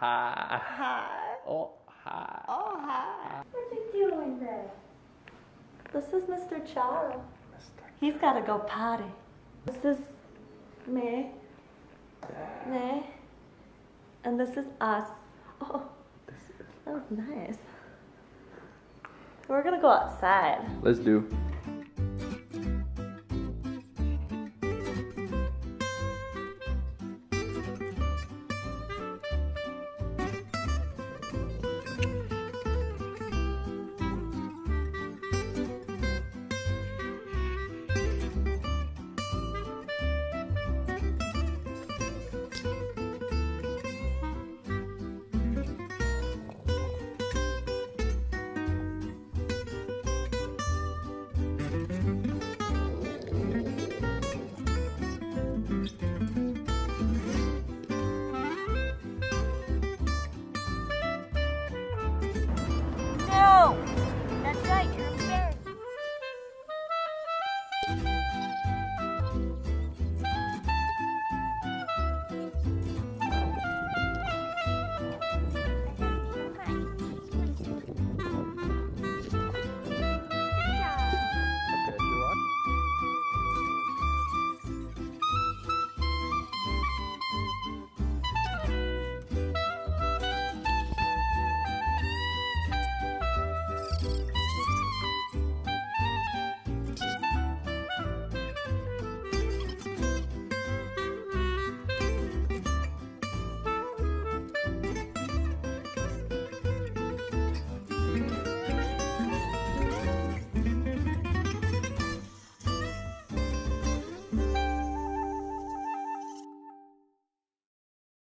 hi. Oh, hi. Oh, hi. What are you doing there? This is Mr. Charo. He's got to go potty. This is me. Me. And this is us. Oh, that was nice. We're gonna go outside. Let's do.